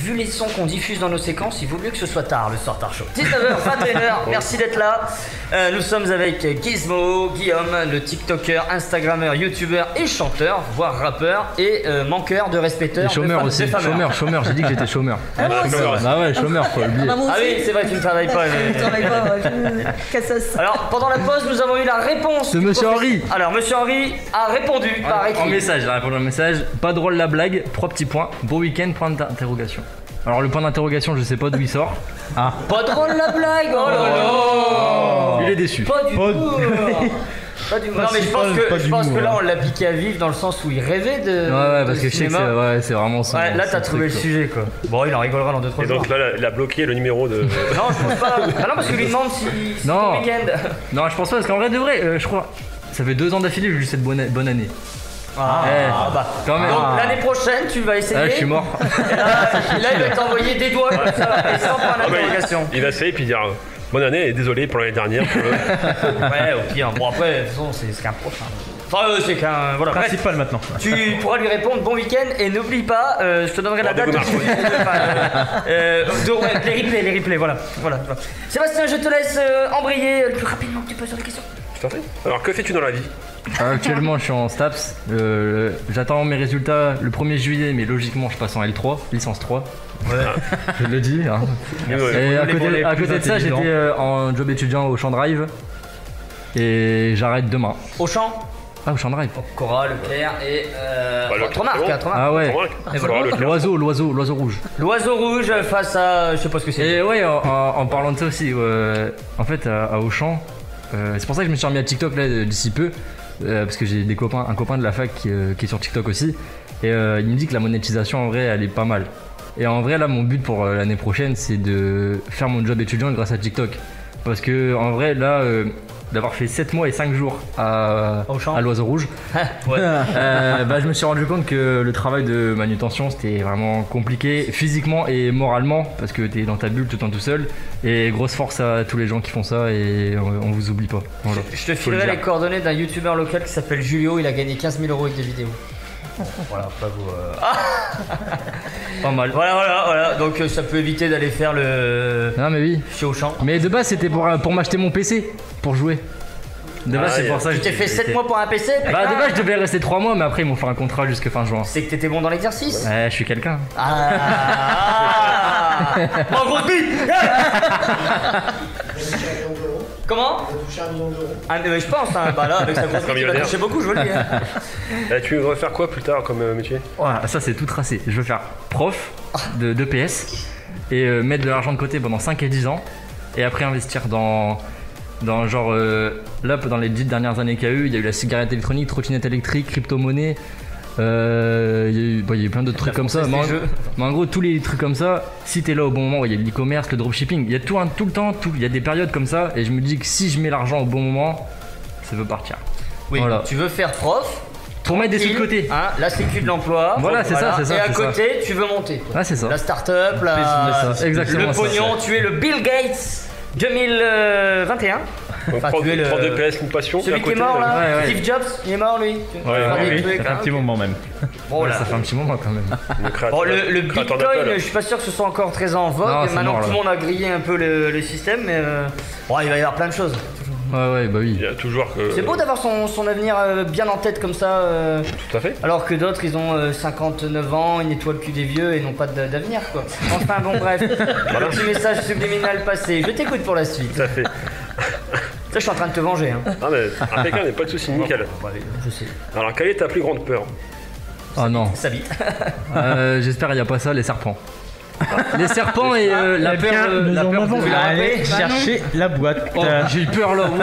vu les sons qu'on diffuse dans nos séquences, il vaut mieux que ce soit tard le soir tard show. 19h, 21h, merci d'être là. Euh, nous sommes avec Gizmo, Guillaume, le TikToker, Instagrammeur, YouTuber et chanteur, voire rappeur, et euh, manqueur de respecteur. Et chômeur aussi, chômeur, chômeur, j'ai dit que j'étais chômeur. Ah, aussi. Bah ouais, chômeur, faut oublier. Bah, moi Ah oui, c'est vrai, tu ne travailles pas. Je mais- ne travaille pas, je... Alors, pendant la pause, nous avons eu la réponse. De Monsieur Henri. Alors, Monsieur Henri a répondu par En écrit. message, j'ai répondu au message. Pas drôle la blague, trois petits points. Beau week-end, point d'interrogation. Alors le point d'interrogation, je sais pas d'où il sort. Ah, Pas drôle la blague, oh là là il est déçu. Pas du Pas tout Pas du Non mais je pense, que, pas je pense d'humour, que là hein. on l'a piqué à vivre dans le sens où il rêvait de. Ouais, ouais, de parce que je sais que c'est ouais, c'est vraiment son. Ouais, là son t'as trouvé truc, le sujet quoi. Bon, il en rigolera dans 2-3 Et jours. donc là, il a bloqué le numéro de. Non, je pense pas. Ah non, parce qu'il lui demande si si Non. ton week-end. Non, je pense pas, parce qu'en vrai de vrai, euh, je crois. Ça fait deux ans d'affilée que je lui souhaite bonne, bonne année. Ah, Eh, bah. Quand même. Donc l'année prochaine, tu vas essayer. Ah, je suis mort. Et là, là, il va t'envoyer des doigts comme ça, et sans point Ah, d'interrogation. il va essayer puis dire bonne année et désolé pour l'année dernière. pour le- Ouais, au pire. Bon, après, de toute façon, c'est qu'un prof. hein. Enfin, euh, c'est qu'un. Voilà. Bref. Principal maintenant. Tu pourras lui répondre bon week-end et n'oublie pas, euh, je te donnerai la date. enfin, euh, euh, de- ouais, les replays, les replays, voilà. voilà. voilà. Sébastien, je te laisse euh, embrayer le plus rapidement que tu peux sur les questions. Tout à fait. Alors que fais-tu dans la vie? Actuellement, je suis en STAPS. Euh, J'attends mes résultats le 1er juillet, mais logiquement, je passe en L3, licence 3. Je le dis. Hein. Ouais. Et à côté, à plus côté de ça, j'étais euh, en job étudiant au Champ Drive. Et j'arrête demain. Au champ, Ah, au Champ Drive. Cora, Leclerc et. Euh, Bah. Ah ouais. L'oiseau, l'oiseau, l'oiseau rouge. L'oiseau rouge face à. Je sais pas ce que c'est. Et ouais, en, en- en parlant de ça aussi, euh, en fait, à, à Auchan, euh, c'est pour ça que je me suis remis à TikTok là d'ici peu, euh, parce que j'ai des copains, un copain de la fac qui, euh, est sur TikTok aussi, et euh, il me dit que la monétisation en vrai, elle est pas mal. Et en vrai, là, mon but pour l'année prochaine, c'est de faire mon job étudiant grâce à TikTok, parce que en vrai, là. euh, D'avoir fait 7 mois et 5 jours à, Auchan. à l'Oiseau Rouge, euh, bah, je me suis rendu compte que le travail de manutention c'était vraiment compliqué physiquement et moralement parce que t'es dans ta bulle tout le temps tout seul et grosse force à tous les gens qui font ça et on, on vous oublie pas. Voilà. Je te Faut le filerai dire. les coordonnées d'un youtubeur local qui s'appelle Julio, il a gagné 15 000 euros avec des vidéos. Voilà, pas vous. euh, Pas mal. Voilà, voilà, voilà. Donc euh, ça peut éviter d'aller faire le. Non mais oui. chez Auchan. Mais de base c'était pour, euh, pour m'acheter mon PC pour jouer. De base Ah, c'est pour ça que Tu t'es j'ai- fait 7 j'étais- mois pour un PC Bah de base je devais rester 3 mois mais après ils m'ont fait un contrat jusque fin juin. C'est que t'étais bon dans l'exercice? Ouais je suis quelqu'un. Ah En gros bite Comment ah, mais Je pense, hein, bah là, avec sa grosse il va toucher beaucoup, je veux le dire. Eh, Tu voudrais faire quoi plus tard comme euh, métier Ouais, ça c'est tout tracé. Je veux faire prof de, de PS et euh, mettre de l'argent de côté pendant 5 et 10 ans et après investir dans, dans genre euh, là dans les 10 dernières années qu'il y a eu, il y a eu la cigarette électronique, trottinette électrique, crypto-monnaie. Euh, il y, a eu- bah, il y a eu plein d'autres trucs comme ça. Mais en, mais gros, tous les trucs comme ça, si t'es là au bon moment, il y a l'e-commerce, le dropshipping, il y a tout, un- tout le temps, il y a des périodes comme ça. Et je me dis que si je mets l'argent au bon moment, ça peut partir. Oui, Voilà. tu veux faire prof. Pour mettre des sous de côté. Hein, la sécu de l'emploi. Voilà, c'est ça, c'est ça, Et à ça. côté, tu veux monter. Ah, c'est ça. La start-up, la... Exactement le ça. pognon, tu es le Bill Gates 2021. Donc, Enfin, prof, tu es le- prof de PS, une passion. Celui qui est mort là, Ouais, ouais. Steve Jobs, il est mort lui. Ouais, ouais, oui, ça fait un hein, petit moment même. Bon, là. Ça fait un petit moment quand même. Le créateur, Bon, le, le créateur Bitcoin, je suis pas sûr que ce soit encore très en vogue. Non, c'est Maintenant mort, tout le monde a grillé un peu le, le système, mais euh, bon, il va y avoir plein de choses. Ouais, ouais, bah oui. Il y a toujours que. C'est beau d'avoir son, son avenir euh, bien en tête comme ça, euh, Tout à fait. alors que d'autres ils ont euh, 59 ans, ils nettoient le cul des vieux et n'ont pas d'avenir quoi. Enfin bon, bref, le petit message subliminal passé. Je t'écoute pour la suite. Tout à fait. Ça, je suis en train de te venger. Hein. Ah, mais impeccable, pas de soucis, nickel. je sais. Alors, quelle est ta plus grande peur? Ah non. Ça vite. Euh, J'espère qu'il n'y a pas ça, les serpents. Les serpents et euh, la peur. bien, euh, nous la en peur avons de- allé chercher la boîte. Oh, J'ai eu peur là. wow,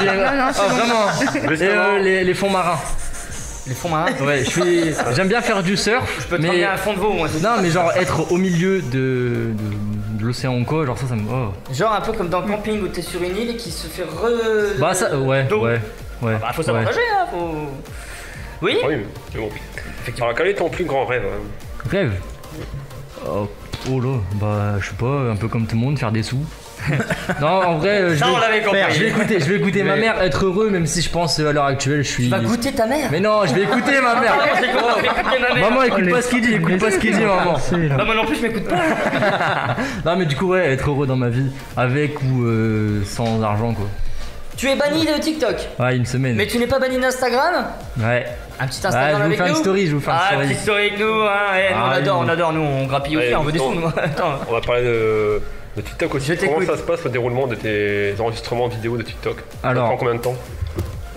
j'ai- Ah, vraiment. Et euh, les, les fonds marins. Les fonds marins? Ouais, je suis. J'aime bien faire du surf. Je peux te mais ramener un fond de veau, moi. c'est non, mais genre être au milieu de, de, de l'océan ou quoi, genre ça, ça me. Oh. Genre un peu comme dans le camping où t'es sur une île et qui se fait re. Bah ça, ouais, ouais, ouais. Bah, faut ouais. s'avantager, hein. Faut... Oui Oui, mais bon. Alors, quel est ton plus grand rêve hein? Rêve? Oh, Oh là, bah je sais pas, un peu comme tout le monde, faire des sous. non, en vrai, euh, je Ça, vais, on l'avait compris. je vais écouter, je vais écouter ma mère être heureux, même si je pense euh, à l'heure actuelle, je suis. Tu vas goûter ta mère Mais non, je vais écouter ma mère. Ah. Maman, écoute pas ce qu'il dit, écoute pas ce qu'il dit, maman. Bah, moi non plus, je m'écoute pas. Non, mais du coup, ouais, être heureux dans ma vie, avec ou euh, sans argent, quoi. Tu es banni de TikTok, Ouais, une semaine. mais tu n'es pas banni d'Instagram Ouais. Un petit Ouais, Instagram je vais vous avec faire nous une story, je vais vous faire une Ah, story. petite story avec nous, hein, eh, nous, on Ah, adore, oui. on adore, nous on grappille aussi, Ouais, on veut des sous, non. nous. Attends. On va parler de, de TikTok aussi. Je Comment ça se passe le déroulement de tes enregistrements vidéo de TikTok Alors. Ça prend combien de temps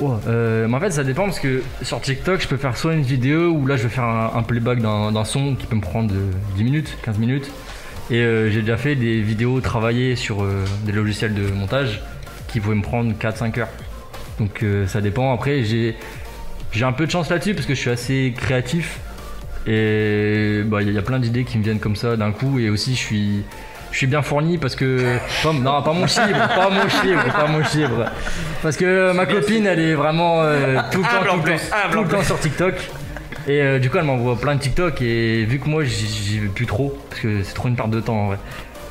Oh, euh, mais en fait, ça dépend parce que sur TikTok, je peux faire soit une vidéo où là, je vais faire un, un playback d'un son qui peut me prendre euh, 10 minutes, 15 minutes. Et euh, j'ai déjà fait des vidéos travaillées sur euh, des logiciels de montage qui pouvaient me prendre 4-5 heures. Donc euh, ça dépend. Après, j'ai j'ai un peu de chance là-dessus parce que je suis assez créatif. Et bah, il y, il y a plein d'idées qui me viennent comme ça d'un coup. Et aussi, je suis. Je suis bien fourni parce que. non, pas mon chibre, pas mon chibre, pas mon chibre. Parce que ma copine, elle est vraiment euh, tout le temps, tout temps, tout le temps sur TikTok. Et euh, du coup, elle m'envoie plein de TikTok. Et vu que moi, j'y vais plus trop, parce que c'est trop une perte de temps en vrai.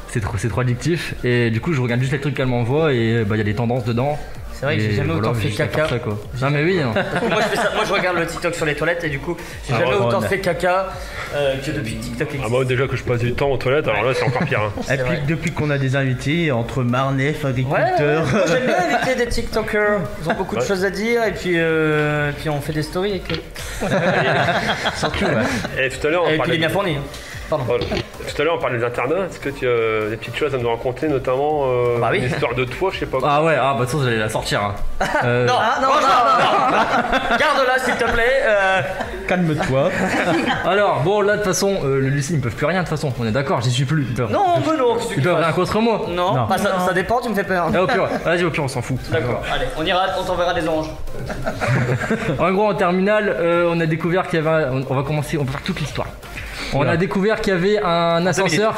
C'est trop, addictif. Et du coup, je regarde juste les trucs qu'elle m'envoie. Et bah, il y a des tendances dedans. C'est vrai que j'ai jamais voilà, autant fait caca. ça, quoi. Non, mais oui, hein. moi, je fais ça, moi je regarde le TikTok sur les toilettes et du coup j'ai Ah, jamais autant fait caca euh, que depuis TikTok Ah, existe. moi, déjà que je passe du temps aux toilettes, alors là, c'est encore pire. hein. Et puis vrai. depuis qu'on a des invités, entre Marnef, Ouais, ouais, agriculteurs. j'aime bien inviter des TikTokers. Ils ont beaucoup de choses à dire et puis, euh, et puis on fait des stories avec eux. Surtout, ouais. Et tout à l'heure, on Et puis est bien fourni. hein. Pardon. Voilà. Tout à l'heure, on parlait des internats. Est-ce que tu as des petites choses à nous raconter, notamment euh, Bah oui. une histoire de toi, je sais pas. Ah ouais, ah bah de toute façon, j'allais la sortir. hein. Euh, Non, non, franchement, non. Garde-la s'il te plaît. euh, Calme-toi. Alors, bon, là, de toute façon, euh, le lycée, ils peuvent plus rien, de toute façon. On est d'accord, j'y suis plus. Ils peuvent, Non, mais non. qu'est-ce que ils tu peuvent rien fasses contre moi. Non, Non. Bah, ça, ça dépend, tu me fais peur. Ah, au pire, vas-y, au pire, on s'en fout. D'accord, allez, on ira, on t'enverra des oranges. En gros, en terminale, euh, on a découvert qu'il y avait. un- On va commencer, on va faire toute l'histoire. On a découvert qu'il y avait un ascenseur.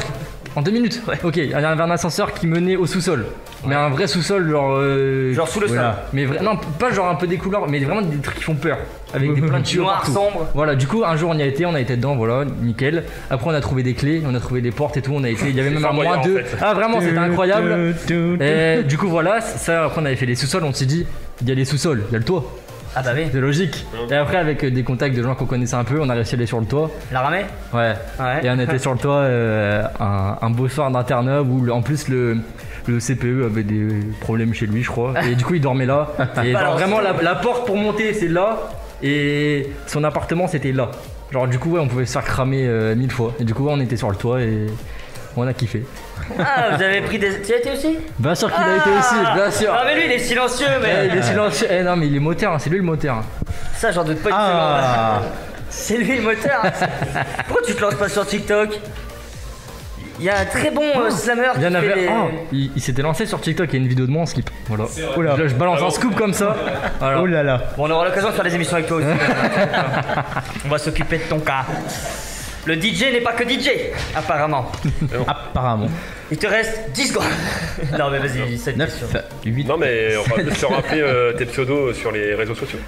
En deux minutes Ok, il y avait un ascenseur qui menait au sous-sol. Mais un vrai sous-sol, genre. euh, Genre sous le sol. Voilà. Mais non, pas genre un peu des couleurs, mais vraiment des trucs qui font peur. Avec des plein de tuyaux Noir, sombre. Voilà, du coup, un jour on y a été, on a été dedans, voilà, nickel. Après, on a trouvé des clés, on a trouvé des portes et tout, on a été. Il y avait même un flamboyant, moins en deux. fait. Ah, vraiment, c'était incroyable. Et du coup, voilà, ça, après, on avait fait les sous-sols, on s'est dit, il y a les sous-sols, il y a le toit. Ah bah oui, C'est logique. Et après, avec euh, des contacts de gens qu'on connaissait un peu, on a réussi à aller sur le toit. la ramée Ouais. Ouais. Et on était sur le toit euh, un, un beau soir d'internat où en plus le, le CPE avait des problèmes chez lui, je crois. Et du coup, il dormait là. Et genre, vraiment, la, la porte pour monter, c'est là. Et son appartement, c'était là. Genre, du coup, ouais, on pouvait se faire cramer euh, mille fois. Et du coup, ouais, on était sur le toit et on a kiffé. Ah, vous avez pris des. Tu as été aussi Bien sûr qu'il a été aussi, bien sûr. Ah, mais lui il est silencieux, Eh, mais. il est silencieux. Eh non, mais il est moteur, hein, c'est lui le moteur. Ça, j'en doute pas une Ah. C'est lui le moteur. Pourquoi tu te lances pas sur TikTok Il y a un très bon euh, slammer Il y en qui fait avait des- un. Il, il s'était lancé sur TikTok, il y a une vidéo de moi en slip. Voilà. Oula. Je, je balance un scoop comme ça. Voilà. Oh là là. Bon, on aura l'occasion de faire des émissions avec toi aussi. on va s'occuper de ton cas. Le DJ n'est pas que DJ, apparemment. Apparemment. Il te reste 10 secondes. non, mais vas-y, cette 9, question. 8. Non, mais on va juste se rappeler euh, tes pseudos sur les réseaux sociaux.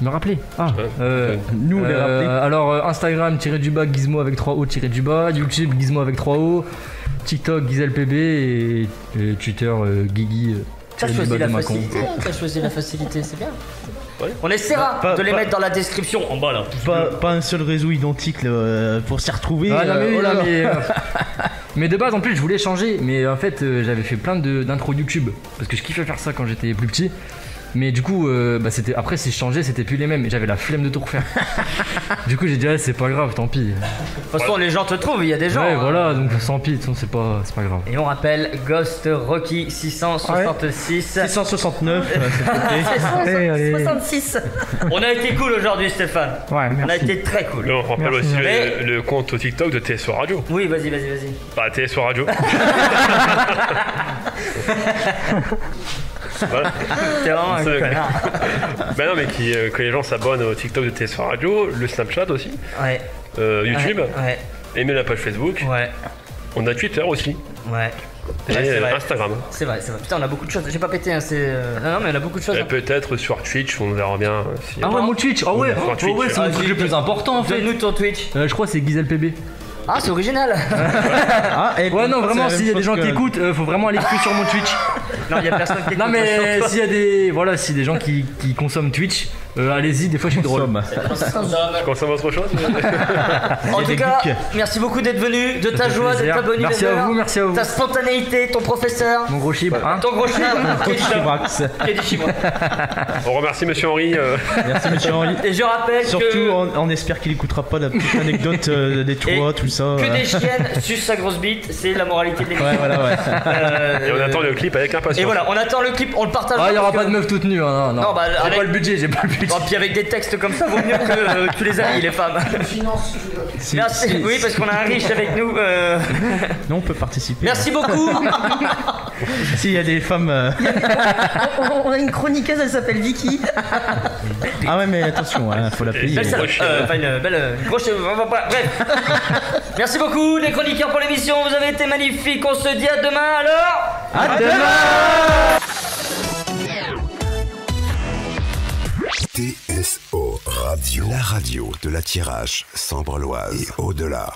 Me rappeler. Ah. Euh, Nous, les euh, rappeler. alors euh, Instagram tiré du bas Gizmo avec 3 O tiré du bas, YouTube Gizmo avec 3 O, TikTok Gizel PB et, et Twitter euh, Guigui euh, T'as choisi la facilité. T'as choisi la facilité, c'est bien. Ouais. On essaiera Pas- de les pas- mettre dans la description en bas là. Pas, pas un seul réseau identique là, euh, pour s'y retrouver. Ah, non, mais, euh, oui, oh là non, là. mais, euh, mais de base en plus je voulais changer mais en fait euh, j'avais fait plein de- d'intros YouTube parce que je kiffais faire ça quand j'étais plus petit mais du coup euh, bah, c'était après si je changeais c'était plus les mêmes et j'avais la flemme de tout refaire du coup j'ai dit ah, c'est pas grave tant pis De toute façon, les gens te trouvent, il y a des gens. ouais hein. voilà donc tant pis de toute façon, c'est pas, c'est pas grave Et on rappelle Ghost Rocky 666. 669, euh, s'il te plaît. 66. On a été cool aujourd'hui, Stéphane. Ouais, On a merci. été très cool. Mais on rappelle aussi Mais- le, le compte TikTok de TSO Radio. Oui, vas-y, vas-y, vas-y. Pas TSO Radio. voilà. T'es vraiment un connard. Ben non, mais qui, euh, que les gens s'abonnent au TikTok de TSO Radio, le Snapchat aussi, Ouais. euh, YouTube, Ouais. aimez la page Facebook. Ouais. On a Twitter aussi. Ouais. Et Ouais, c'est euh, vrai. Instagram. C'est vrai, c'est vrai. Putain, on a beaucoup de choses. J'ai pas pété, hein, c'est. euh, Non, non, mais on a beaucoup de choses. Et hein. peut-être sur Twitch, on verra bien. euh, Si... Ah ouais, mon Twitch, ah ouais, Sur oh Twitch. ouais, c'est mon truc le plus important en fait. Donne-nous ton Twitch. Euh, je crois que c'est Gizel PB. Ah, c'est original. Ah, et Ouais, non, vraiment, s'il y a des gens que- qui écoutent, euh, faut vraiment aller plus sur mon Twitch. Non, il y a personne qui Non, écoute, mais s'il y a des. Voilà, si des gens qui, qui consomment Twitch, euh, allez-y, des fois je suis drôle. Je consomme autre chose. mais- En tout cas, geeks. merci beaucoup d'être venu, de ta fait joie, de plaisir. ta bonne Merci à vous, merci à vous. ta spontanéité, ton professeur, Mon gros chibre, hein ton gros chien, qui est du Chibrax. qui est du chibre. On remercie Monsieur Henri. euh, Merci, monsieur Henri. Et je rappelle Surtout, que, on, on espère qu'il écoutera pas la petite anecdote euh, des toits, tout ça. que euh. des chiennes sucent sa grosse bite, c'est la moralité de l'émission. Ouais, voilà, ouais. Euh, Et on attend le clip avec impatience. Et voilà, on attend le clip, on le partage. Ah, il y aura parce pas de meuf toute nue, hein, non, non. Non, bah, pas le budget, j'ai pas le budget. Oh, puis avec des textes comme ça, vaut mieux que euh, tu les amis, les femmes. Si- Merci. si- Oui, parce qu'on a un riche avec nous. euh, Non, on peut participer. Merci beaucoup. S'il y a des femmes. euh, On, on a une chroniqueuse, elle s'appelle Vicky. Ah ouais, mais attention, hein, faut la payer. Belle. Euh, Enfin, une belle. euh, une grosse. Bref. Merci beaucoup, les chroniqueurs, pour l'émission. Vous avez été magnifiques. On se dit à demain alors. À demain TSO Radio, la radio de la tirage sambre-loise et au-delà.